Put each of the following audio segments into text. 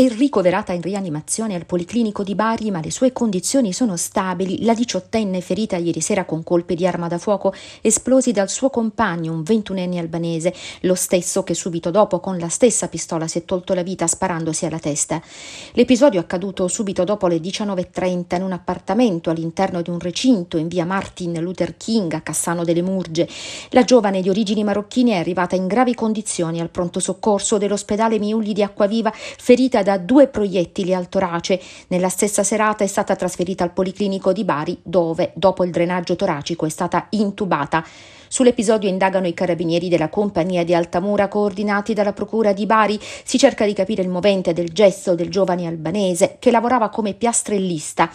È ricoverata in rianimazione al Policlinico di Bari, ma le sue condizioni sono stabili. La diciottenne ferita ieri sera con colpi di arma da fuoco esplosi dal suo compagno, un ventunenne albanese, lo stesso che subito dopo con la stessa pistola si è tolto la vita sparandosi alla testa. L'episodio è accaduto subito dopo le 19.30 in un appartamento all'interno di un recinto in via Martin Luther King a Cassano delle Murge. La giovane di origini marocchine è arrivata in gravi condizioni al pronto soccorso dell'ospedale Miulli di Acquaviva, ferita da da due proiettili al torace. Nella stessa serata è stata trasferita al Policlinico di Bari, dove, dopo il drenaggio toracico, è stata intubata. Sull'episodio indagano i carabinieri della compagnia di Altamura coordinati dalla Procura di Bari. Si cerca di capire il movente del gesto del giovane albanese che lavorava come piastrellista.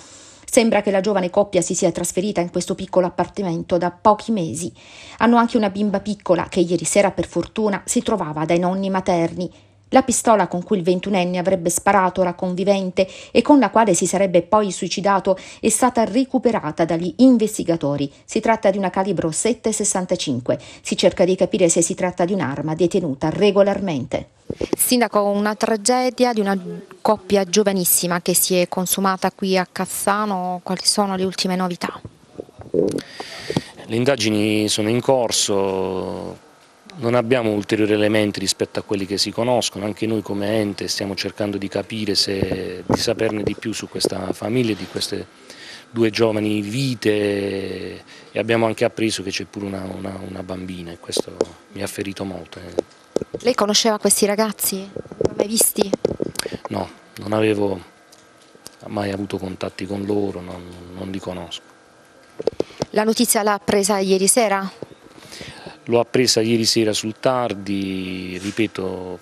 Sembra che la giovane coppia si sia trasferita in questo piccolo appartamento da pochi mesi. Hanno anche una bimba piccola che ieri sera per fortuna si trovava dai nonni materni. La pistola con cui il ventunenne avrebbe sparato la convivente e con la quale si sarebbe poi suicidato è stata recuperata dagli investigatori. Si tratta di una calibro 7,65. Si cerca di capire se si tratta di un'arma detenuta regolarmente. Sindaco, una tragedia di una coppia giovanissima che si è consumata qui a Cassano, quali sono le ultime novità? Le indagini sono in corso, non abbiamo ulteriori elementi rispetto a quelli che si conoscono, anche noi come ente stiamo cercando di capire se, di saperne di più su questa famiglia, di queste due giovani vite e abbiamo anche appreso che c'è pure una, una, una, bambina e questo mi ha ferito molto. Eh. Lei conosceva questi ragazzi? Non mai visti? No, non avevo mai avuto contatti con loro, non, non li conosco. La notizia l'ha presa ieri sera? L'ho appresa ieri sera sul tardi, ripeto,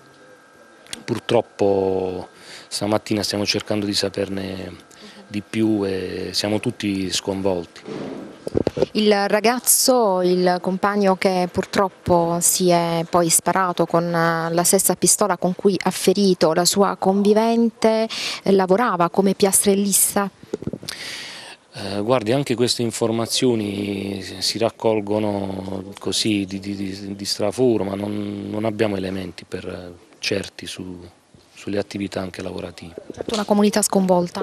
purtroppo stamattina stiamo cercando di saperne di più e siamo tutti sconvolti. Il ragazzo, il compagno che purtroppo si è poi sparato con la stessa pistola con cui ha ferito la sua convivente, lavorava come piastrellista? Eh, guardi, anche queste informazioni si raccolgono così di, di, di straforo, ma non, non, abbiamo elementi per certi su, sulle attività anche lavorative. Una comunità sconvolta?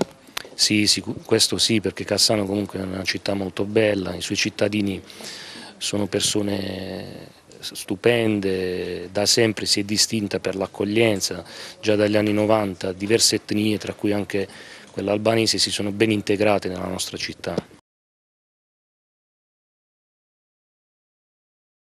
Sì, sì, questo sì, perché Cassano comunque è una città molto bella, i suoi cittadini sono persone stupende, da sempre si è distinta per l'accoglienza, già dagli anni 90 diverse etnie, tra cui anche quelle albanesi si sono ben integrate nella nostra città.